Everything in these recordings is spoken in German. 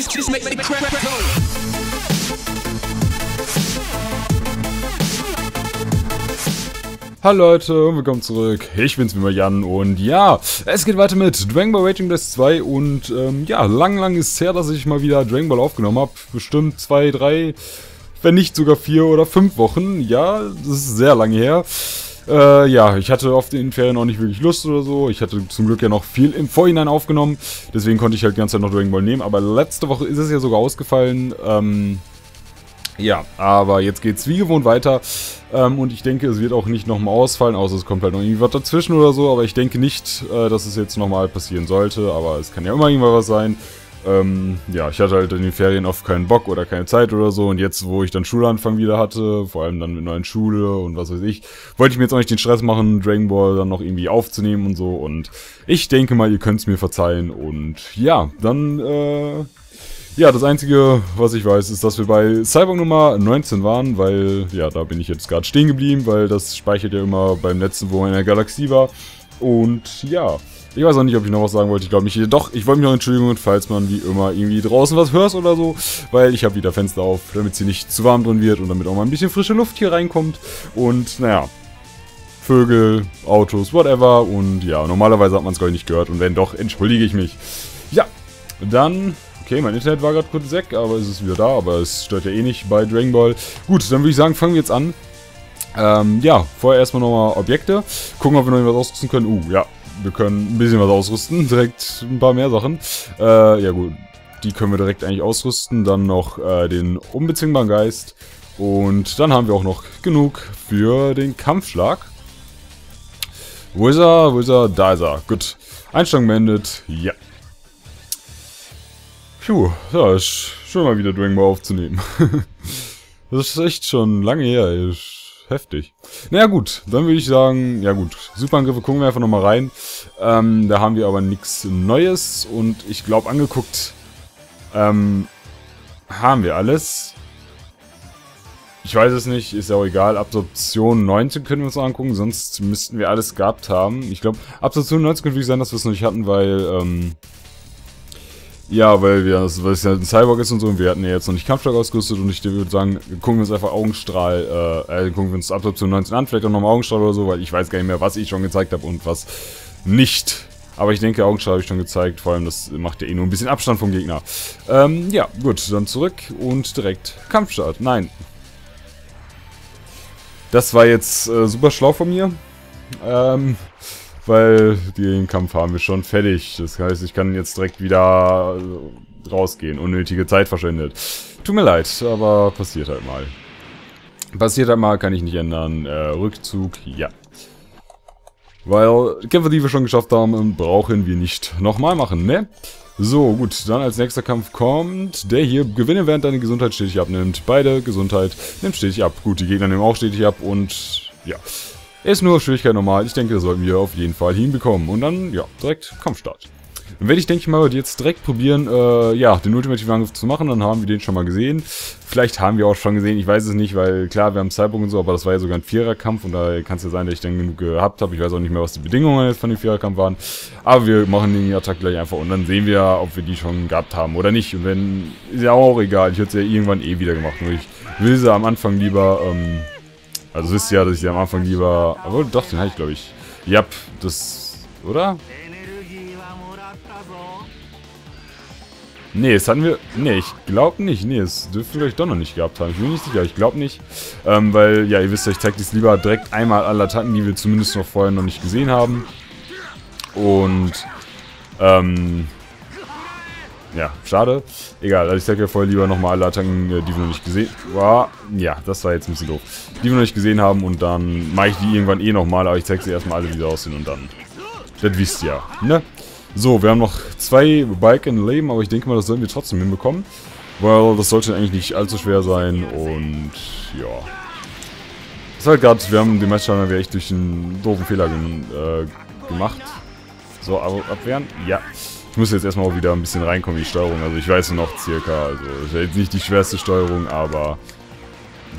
just, just make the crap go. Hallo Leute und willkommen zurück. Ich bin's wie immer Jan und ja, es geht weiter mit Dragon Ball Raging Blast 2 und ähm, ja, lang, lang ist es her, dass ich mal wieder Dragon Ball aufgenommen habe. Bestimmt zwei, drei, wenn nicht sogar vier oder fünf Wochen. Ja, das ist sehr lange her. Äh, ja, ich hatte in den Ferien auch nicht wirklich Lust oder so. Ich hatte zum Glück ja noch viel im Vorhinein aufgenommen. Deswegen konnte ich halt die ganze Zeit noch Dragon Ball nehmen. Aber letzte Woche ist es ja sogar ausgefallen. Ähm, ja, aber jetzt geht's wie gewohnt weiter. Ähm, und ich denke, es wird auch nicht nochmal ausfallen, außer es kommt halt noch irgendwie was dazwischen oder so. Aber ich denke nicht, äh, dass es jetzt nochmal passieren sollte. Aber es kann ja immer irgendwann was sein. Ähm, ja, ich hatte halt in den Ferien oft keinen Bock oder keine Zeit oder so. Und jetzt, wo ich dann Schulanfang wieder hatte, vor allem dann mit neuen Schule und was weiß ich, wollte ich mir jetzt auch nicht den Stress machen, Dragon Ball dann noch irgendwie aufzunehmen und so. Und ich denke mal, ihr könnt es mir verzeihen. Und ja, dann, äh, ja, das Einzige, was ich weiß, ist, dass wir bei Cyborg Nummer 19 waren, weil, ja, da bin ich jetzt gerade stehen geblieben, weil das speichert ja immer beim letzten, wo man in der Galaxie war. Und ja, ich weiß auch nicht, ob ich noch was sagen wollte. Ich glaube nicht. Doch, ich wollte mich noch entschuldigen, falls man wie immer irgendwie draußen was hört oder so, weil ich habe wieder Fenster auf, damit sie nicht zu warm drin wird und damit auch mal ein bisschen frische Luft hier reinkommt. Und naja, Vögel, Autos, whatever. Und ja, normalerweise hat man es gar nicht gehört. Und wenn doch, entschuldige ich mich. Ja, dann Okay, mein Internet war gerade kurz weg, aber es ist wieder da, aber es stört ja eh nicht bei Dragon Ball. Gut, dann würde ich sagen, fangen wir jetzt an. Ähm, ja, vorher erstmal nochmal Objekte. Gucken, ob wir noch irgendwas ausrüsten können. Uh, ja, wir können ein bisschen was ausrüsten. Direkt ein paar mehr Sachen. Äh, ja gut, die können wir direkt eigentlich ausrüsten. Dann noch äh, den unbezwingbaren Geist. Und dann haben wir auch noch genug für den Kampfschlag. Wo ist er? Wo ist er? Da ist er. Gut. Einstellung beendet. Ja. Puh, ja, ist schon mal wieder Dragon Ball aufzunehmen. das ist echt schon lange her, ist heftig. Naja gut, dann würde ich sagen, ja gut, Superangriffe gucken wir einfach nochmal rein. Ähm, da haben wir aber nichts Neues und ich glaube angeguckt ähm, haben wir alles. Ich weiß es nicht, ist ja auch egal. Absorption 19 können wir uns angucken, sonst müssten wir alles gehabt haben. Ich glaube, Absorption 19 könnte wirklich sein, dass wir es noch nicht hatten, weil, ähm, ja, weil wir, weil es ja ein Cyborg ist und so, und wir hatten ja jetzt noch nicht Kampfschlag ausgerüstet und ich würde sagen, gucken wir uns einfach Augenstrahl, äh, äh gucken wir uns Absorption 19 an, vielleicht auch nochmal Augenstrahl oder so, weil ich weiß gar nicht mehr, was ich schon gezeigt habe und was nicht. Aber ich denke, Augenstrahl habe ich schon gezeigt, vor allem das macht ja eh nur ein bisschen Abstand vom Gegner. Ähm, ja, gut, dann zurück und direkt Kampfstart. Nein. Das war jetzt äh, super schlau von mir. Ähm, weil den Kampf haben wir schon fertig. Das heißt, ich kann jetzt direkt wieder rausgehen. Unnötige Zeit verschwendet. Tut mir leid, aber passiert halt mal. Passiert halt mal, kann ich nicht ändern. Äh, Rückzug, ja. Weil Kämpfe, die wir schon geschafft haben, brauchen wir nicht nochmal machen, ne? So, gut, dann als nächster Kampf kommt der hier. Gewinne, während deine Gesundheit stetig abnimmt. Beide Gesundheit nimmt stetig ab. Gut, die Gegner nehmen auch stetig ab und ja. Ist nur Schwierigkeit normal. Ich denke, das sollten wir auf jeden Fall hinbekommen. Und dann, ja, direkt Kampfstart. Dann werde ich, denke ich mal, jetzt direkt probieren, äh, ja, den ultimativen Angriff zu machen. Dann haben wir den schon mal gesehen. Vielleicht haben wir auch schon gesehen, ich weiß es nicht, weil klar, wir haben Cyborg und so, aber das war ja sogar ein Viererkampf und da kann es ja sein, dass ich dann genug gehabt habe. Ich weiß auch nicht mehr, was die Bedingungen jetzt von dem Viererkampf waren. Aber wir machen den Attack gleich einfach und dann sehen wir, ob wir die schon gehabt haben oder nicht. Und wenn, ist ja auch egal. Ich hätte sie ja irgendwann eh wieder gemacht. Nur ich will sie am Anfang lieber, ähm, also wisst ihr ja, dass ich am Anfang lieber, aber doch, den hatte ich glaube ich. Ja, das, oder? Nee, das hatten wir... Nee, ich glaube nicht. Nee, das dürften wir euch doch noch nicht gehabt haben. Ich bin nicht sicher, ich glaube nicht. Ähm, weil, ja, ihr wisst ja, ich zeige dies lieber direkt einmal alle Attacken, die wir zumindest noch vorher noch nicht gesehen haben. Und, ähm... Ja, schade. Egal, also ich zeige ja vorher lieber nochmal alle Attacken, äh, die wir noch nicht gesehen... haben. Ja, das war jetzt ein bisschen doof. Die wir noch nicht gesehen haben und dann mache ich die irgendwann eh nochmal, aber ich zeige sie erstmal alle, wie sie aussehen und dann... Das wisst ihr ja, ne? So, wir haben noch zwei Balken Leben, aber ich denke mal, das sollten wir trotzdem hinbekommen. Weil das sollte eigentlich nicht allzu schwer sein und ja. Das ist halt gerade, wir haben den Matchsteiner echt durch einen doofen Fehler äh, gemacht. So, abwehren? Ja. Ich muss jetzt erstmal auch wieder ein bisschen reinkommen in die Steuerung. Also ich weiß nur noch circa, also ist ja jetzt nicht die schwerste Steuerung, aber...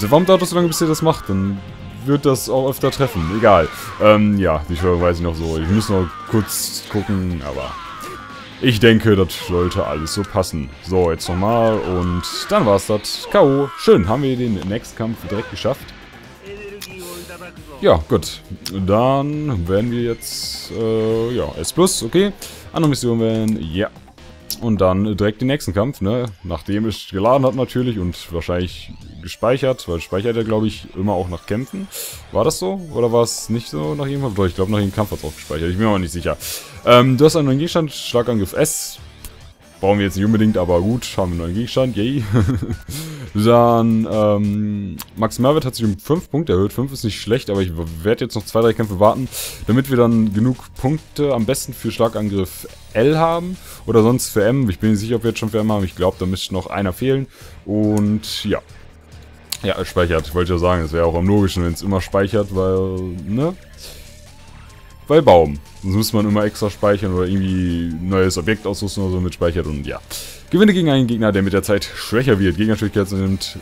Warum dauert das so lange, bis ihr das macht? Dann wird das auch öfter treffen. Egal. Ähm, ja, die Steuerung weiß ich noch so. Ich muss noch kurz gucken, aber... Ich denke, das sollte alles so passen. So, jetzt nochmal und dann war's das. K.O. Schön, haben wir den nächsten Kampf direkt geschafft. Ja, gut. Dann werden wir jetzt, äh, ja, S+, okay. Andere Mission werden, ja. Und dann direkt den nächsten Kampf, ne? Nachdem es geladen hat natürlich und wahrscheinlich gespeichert, weil speichert er, glaube ich, immer auch nach Kämpfen. War das so? Oder war es nicht so nach jedem Doch, ich glaube, nach jedem Kampf hat es auch gespeichert. Ich bin mir aber nicht sicher. Ähm, du hast einen neuen Gegenstand, Schlagangriff S. Brauchen wir jetzt nicht unbedingt, aber gut, haben wir einen neuen Gegenstand, yay. Dann, ähm, Max Merwert hat sich um 5 Punkte erhöht. 5 ist nicht schlecht, aber ich werde jetzt noch 2, 3 Kämpfe warten, damit wir dann genug Punkte am besten für Schlagangriff L haben. Oder sonst für M. Ich bin nicht sicher, ob wir jetzt schon für M haben. Ich glaube, da müsste noch einer fehlen. Und, ja. Ja, speichert, wollte ich ja sagen. Es wäre auch am logischen, wenn es immer speichert, weil, ne? Weil Baum. Sonst muss man immer extra speichern oder irgendwie neues Objekt ausrüsten oder so mit speichert und ja. Gewinne gegen einen Gegner, der mit der Zeit schwächer wird. Gegnerschwierigkeit nimmt...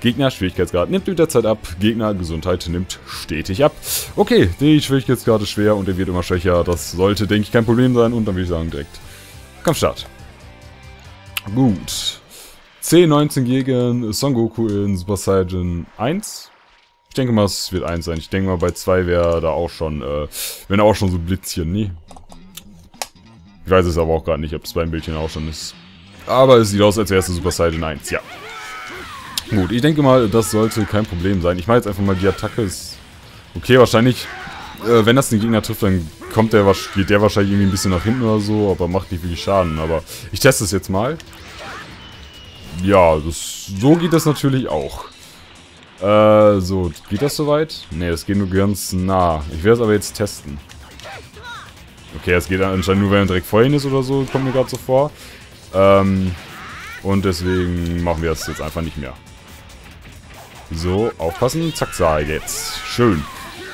Gegner Schwierigkeitsgrad nimmt mit der Zeit ab. Gegner Gesundheit nimmt stetig ab. Okay, die Schwierigkeitsgrad ist schwer und er wird immer schwächer. Das sollte, denke ich, kein Problem sein. Und dann würde ich sagen direkt Kampfstart. Gut. C19 gegen Son Goku in Super Saiyan 1. Ich denke mal, es wird 1 sein. Ich denke mal, bei 2 wäre da auch schon, äh, wenn auch schon so Blitzchen, ne? Ich weiß es aber auch gar nicht, ob es beim Bildchen auch schon ist. Aber es sieht aus, als wäre es Super Saiyan 1, ja. Gut, ich denke mal, das sollte kein Problem sein. Ich mache jetzt einfach mal die Attacke. Ist okay, wahrscheinlich, äh, wenn das den Gegner trifft, dann kommt der, geht der wahrscheinlich irgendwie ein bisschen nach hinten oder so, aber macht nicht wirklich Schaden. Aber ich teste es jetzt mal. Ja, das, so geht das natürlich auch. Äh, so, geht das soweit? Ne, das geht nur ganz nah. Ich werde es aber jetzt testen. Okay, es geht anscheinend nur, wenn er direkt vor ist oder so, kommt mir gerade so vor. Ähm, und deswegen machen wir das jetzt einfach nicht mehr. So, aufpassen. Zack, sah jetzt. Schön.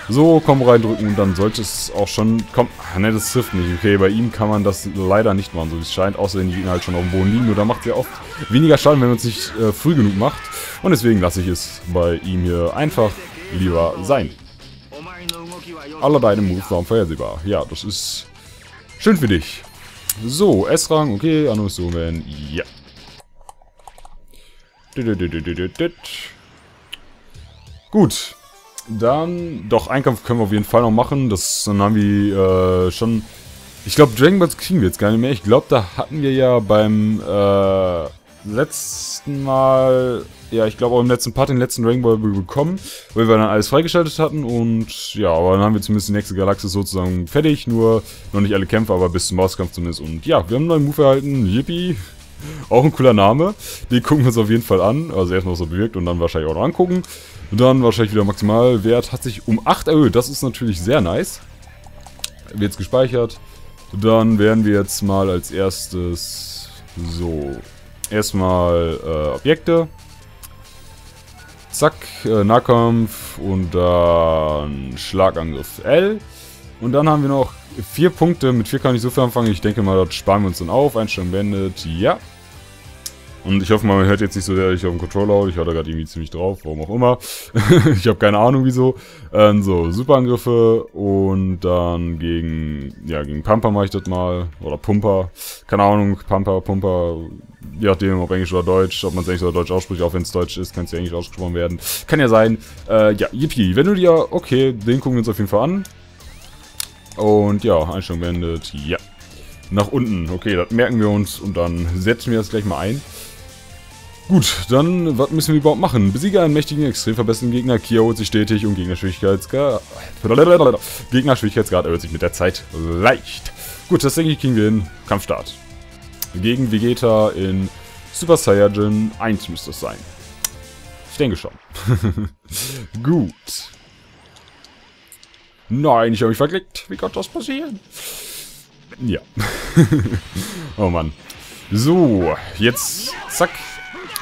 So, komm reindrücken und dann sollte es auch schon... Komm, ach, ne, das trifft nicht. Okay, bei ihm kann man das leider nicht machen, so wie es scheint. Außer wenn die Gegner halt schon auf dem Boden liegen. Nur da macht ja oft weniger Schaden, wenn man es nicht äh, früh genug macht. Und deswegen lasse ich es bei ihm hier einfach lieber sein. Alle deine Moves waren vorhersehbar. Ja, das ist schön für dich. So, S-Rang, okay, Anussumen, ja. Gut. Dann, doch, Einkampf können wir auf jeden Fall noch machen. Das, dann haben wir äh, schon... Ich glaube, Dragon Balls kriegen wir jetzt gar nicht mehr. Ich glaube, da hatten wir ja beim äh, letzten Mal... Ja, ich glaube auch im letzten Part den letzten Dragon Ball bekommen, weil wir dann alles freigeschaltet hatten. Und ja, aber dann haben wir zumindest die nächste Galaxie sozusagen fertig, nur noch nicht alle Kämpfe, aber bis zum Bosskampf zumindest. Und ja, wir haben einen neuen Move erhalten, yippie, auch ein cooler Name, den gucken wir uns auf jeden Fall an, also erstmal was er bewirkt und dann wahrscheinlich auch noch angucken. Und dann wahrscheinlich wieder Maximalwert hat sich um 8 erhöht, das ist natürlich sehr nice, wird jetzt gespeichert, dann werden wir jetzt mal als erstes so, erstmal äh, Objekte, Zack, äh, Nahkampf und dann Schlagangriff L. Und dann haben wir noch vier Punkte. Mit vier kann ich so viel anfangen. Ich denke mal, das sparen wir uns dann auf. Einstellung beendet. Ja. Und ich hoffe mal, man hört jetzt nicht so sehr, ich auf dem Controller haue. Ich hatte gerade irgendwie ziemlich drauf, warum auch immer. ich habe keine Ahnung wieso. Ähm, so, Superangriffe und dann gegen, ja, gegen Pumper mache ich das mal. Oder Pumper. Keine Ahnung, Pumper, Pumper. Je nachdem, ob Englisch oder Deutsch, ob man es Englisch oder Deutsch ausspricht, auch wenn es Deutsch ist, kann es ja Englisch ausgesprochen werden. Kann ja sein. Äh, ja, yippie. Wenn du dir, okay, den gucken wir uns auf jeden Fall an. Und ja, Einstellung beendet, ja. Nach unten, okay, das merken wir uns und dann setzen wir das gleich mal ein. Gut, dann, was müssen wir überhaupt machen? Besiege einen mächtigen, extrem verbesserten Gegner. Kia holt sich stetig und Gegnerschwierigkeitsgrad... Gegnerschwierigkeitsgrad erhöht sich mit der Zeit leicht. Gut, das denke ich kriegen wir hin. Kampfstart. Gegen Vegeta in Super Saiyajin 1 müsste es sein. Ich denke schon. Gut. Nein, ich habe mich verklickt. Wie konnte das passieren? Ja. oh Mann. So, jetzt zack,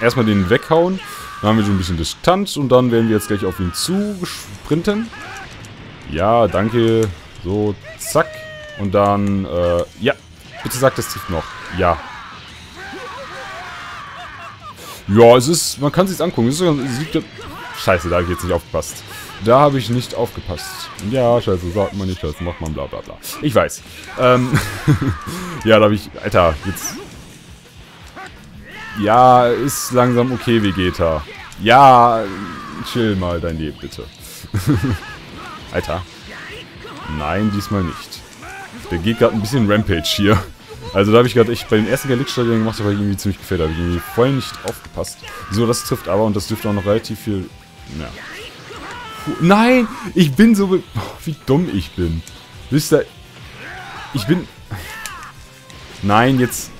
erstmal den weghauen. Dann haben wir so ein bisschen Distanz und dann werden wir jetzt gleich auf ihn zu sprinten. Ja, danke. So, zack. Und dann, äh, ja. Bitte sagt, das trifft noch. Ja. Ja, es ist, man kann es sich angucken. Es ist, es liegt, scheiße, da habe ich jetzt nicht aufgepasst. Da habe ich nicht aufgepasst. Ja, scheiße, sagt man nicht, scheiße, macht man bla bla bla. Ich weiß. Ähm, ja, da habe ich... Alter, jetzt... Ja, ist langsam okay, Vegeta. Ja, chill mal dein Leben, bitte. Alter. Nein, diesmal nicht. Der geht gerade ein bisschen Rampage hier. Also da habe ich gerade echt bei den ersten Galick-Stadien gemacht, aber irgendwie ziemlich gefällt. Da habe ich irgendwie voll nicht aufgepasst. So, das trifft aber und das dürfte auch noch relativ viel... Ja. Nein! Ich bin so... Oh, wie dumm ich bin. Wisst ihr... Ich bin... Nein, jetzt...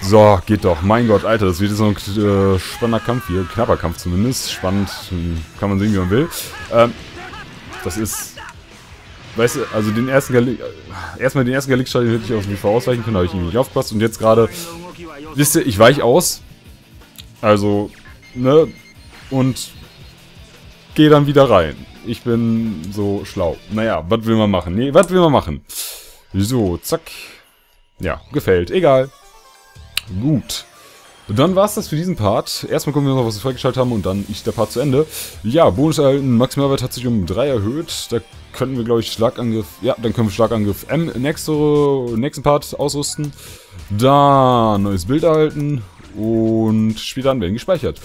So, geht doch. Mein Gott, Alter, das wird jetzt noch ein äh, spannender Kampf hier. Knapper Kampf zumindest. Spannend, hm, kann man sehen, wie man will. Ähm, das ist weißt du, also den ersten Galik, erstmal den ersten Galik-Stadion hätte ich auf jeden Fall ausweichen können, da habe ich irgendwie nicht aufgepasst. Und jetzt gerade, wisst ihr, ich weiche aus. Also, ne, und gehe dann wieder rein. Ich bin so schlau. Naja, was will man machen? Nee, was will man machen? So, zack. Ja, gefällt. Egal. Gut. Dann war es das für diesen Part. Erstmal gucken wir noch, was wir freigeschaltet haben und dann ist der Part zu Ende. Ja, Bonus erhalten, Maximalwert hat sich um 3 erhöht. Da können wir, glaube ich, Schlagangriff... Ja, dann können wir Schlagangriff M nächste, nächsten Part ausrüsten. Dann neues Bild erhalten und später werden gespeichert.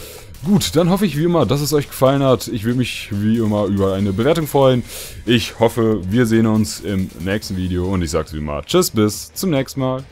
Gut, dann hoffe ich wie immer, dass es euch gefallen hat. Ich würde mich wie immer über eine Bewertung freuen. Ich hoffe, wir sehen uns im nächsten Video und ich sage wie immer Tschüss, bis zum nächsten Mal.